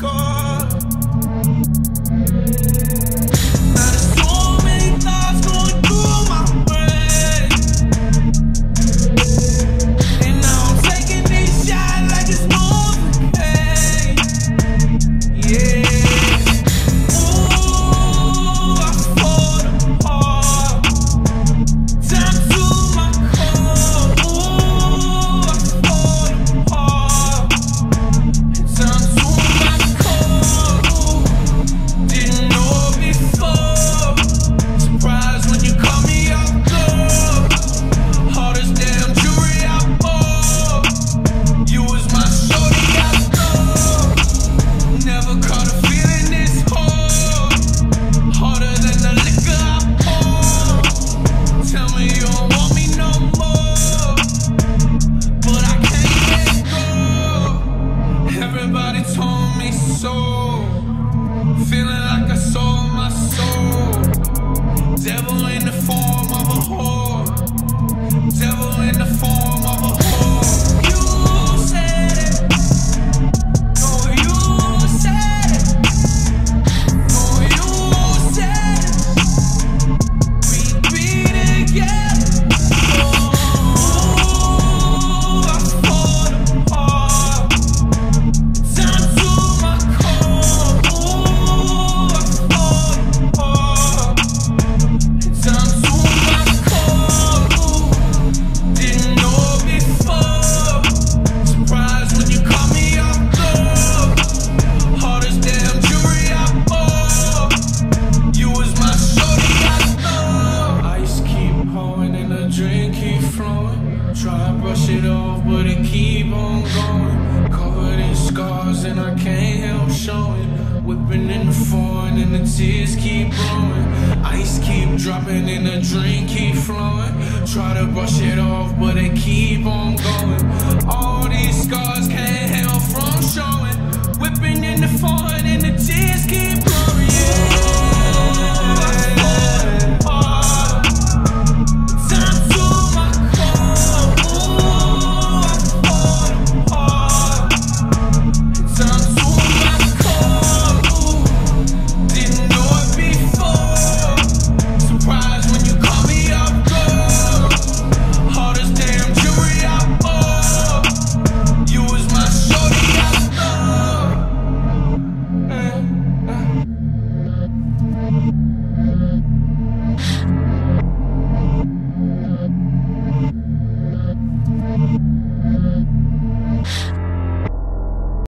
score. devil in the form. Brush it off, but it keep on going. Covered in scars, and I can't help showing. Whipping in the foreign, and the tears keep blowing. Ice keep dropping, and the drink keep flowing. Try to brush it off, but it keep on going.